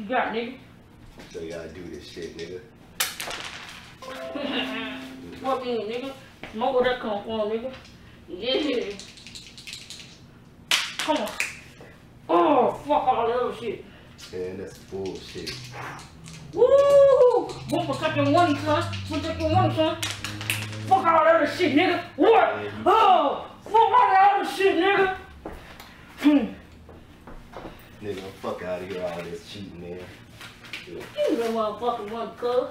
you got, nigga? So y'all do this shit, nigga. What mean, nigga? Smoke where that come from, nigga? Yeah. Come on. Oh, fuck all that other shit. Man, that's bullshit. Woo! One protect your money, son. Protect your money, son. Fuck all that other shit, nigga. What? Oh, fuck all that other shit, nigga. Hmm. Nigga, fuck out of here, all this cheating, man. You the motherfucking one, cuz.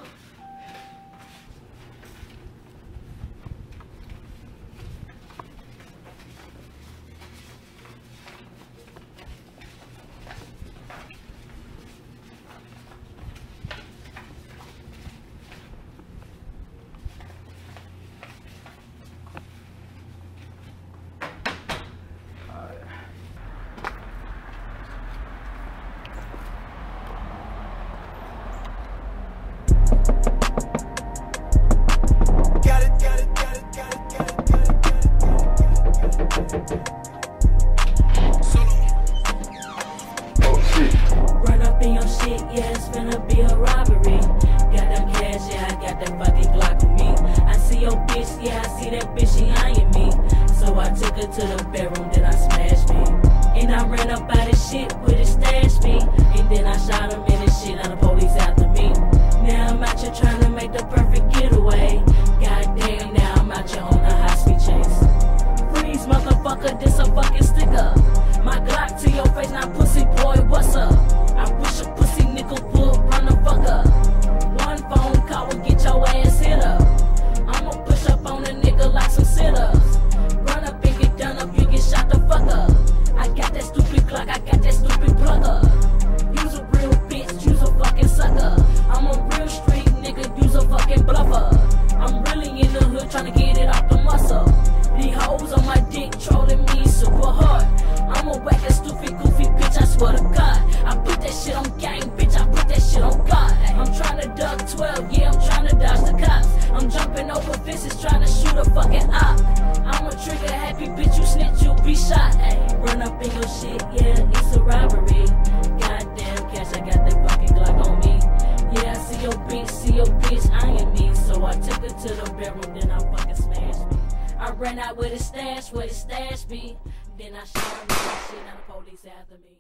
Yeah, it's finna be a robbery. Got them cash, yeah, I got that fucking Glock with me. I see your bitch, yeah, I see that bitch, she eyeing me. So I took her to the bedroom, then I smashed me. And I ran up out of shit with a stash me. And then I shot him in his shit, now the police after me. Now I'm out here trying to make the perfect getaway. Goddamn, now I'm out here on a high speed chase. Freeze, motherfucker, this a fucking sticker. My Glock to your face, now pussy trying to get it off the muscle. These hoes on my dick trolling me super hard. I'm a whack a stupid goofy bitch, I swear to God. I put that shit on gang, bitch, I put that shit on God. I'm trying to duck 12, yeah, I'm trying to dodge the cops. I'm jumping over fences trying to shoot a fucking op. I'm a trigger happy bitch, you snitch, you be shot. Ay, run up in your shit, yeah, it's a robbery. Goddamn cash, I got that fucking Glock on me. Yeah, I see your bitch, see your bitch eyeing me took her to the bedroom, then I fucking smashed me. I ran out with a stash, where the stash be. Then I shot him, shit, now the police after me.